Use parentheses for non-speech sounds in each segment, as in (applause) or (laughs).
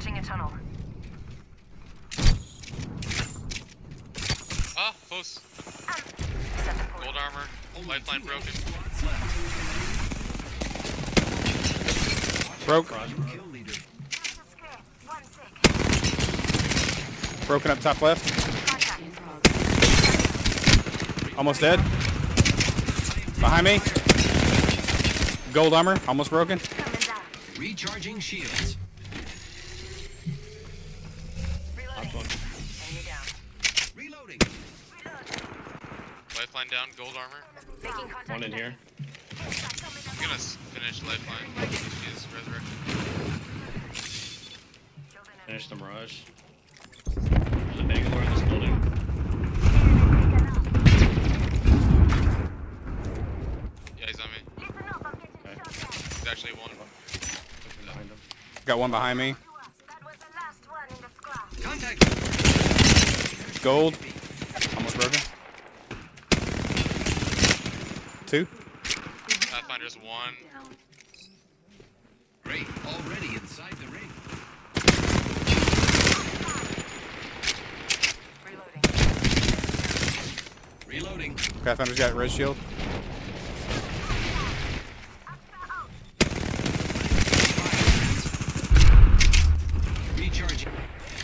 Searching a tunnel. Ah, close. Set the point. Gold armor. Lifeline broken. Broke. Kill leader. One sick. Broken up top left. Almost dead. Behind me. Gold armor. Almost broken. Recharging shields. Lifeline down. Gold armor. One in here. I'm gonna finish lifeline. Use resurrection. Finish the Mirage. There's a Bangalore in this building. Yeah, he's on me. Listen up, I'm getting Okay. shot. He's actually one. Looking behind him. Got one behind me. That was the last one in the squad. Contact. Gold. Almost broken. Two. Pathfinder's one. Great. Already inside the ring. Reloading. Reloading. Pathfinder's got red shield. Recharging.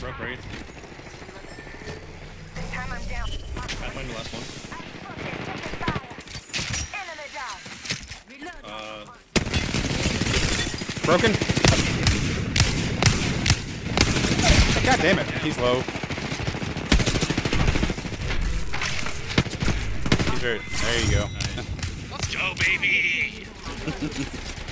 Broke Wraith. Time I'm down. Pathfinder last one. Broken. God damn it. He's low. He's very. There you go. Let's go, baby! (laughs)